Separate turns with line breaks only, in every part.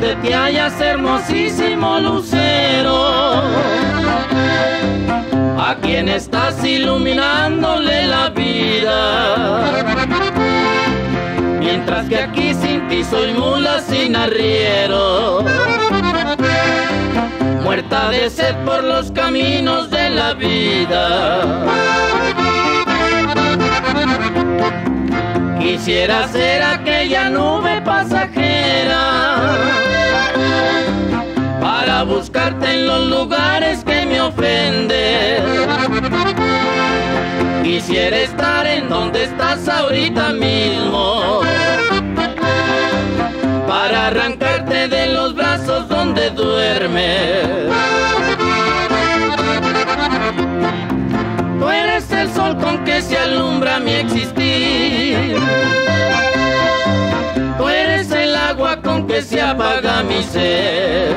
que hayas hermosísimo lucero, a quien estás iluminándole la vida. Mientras que aquí sin ti soy mula sin arriero, muerta de sed por los caminos de la vida. Quisiera ser aquella nube pasajera para buscarte en los lugares que me ofenden. Quisiera estar en donde estás ahorita mismo para arrancarte de los brazos donde duermes. Tú eres el sol con que se alumbra mi existir. Que se apaga mi ser.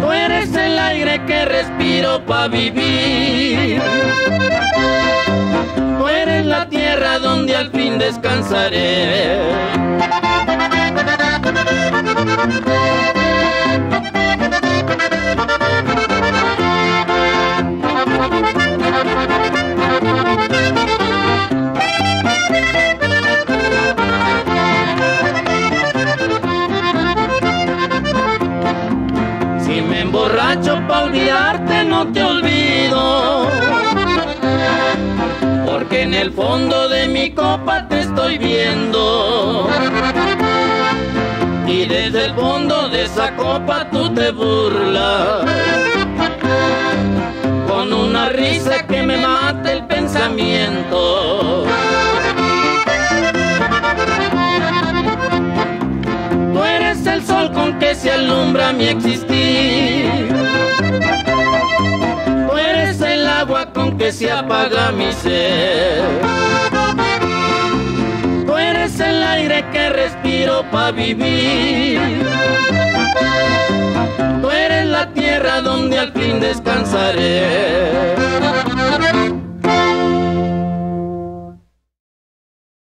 Tú eres el aire que respiro para vivir. Tú eres la tierra donde al fin descansaré. Emborracho pa' olvidarte no te olvido. Porque en el fondo de mi copa te estoy viendo. Y desde el fondo de esa copa tú te burlas Eres el sol con que se alumbra mi existir. Tú eres el agua con que se apaga mi ser. Tú eres el aire que respiro para vivir. Tú eres la tierra donde al fin descansaré.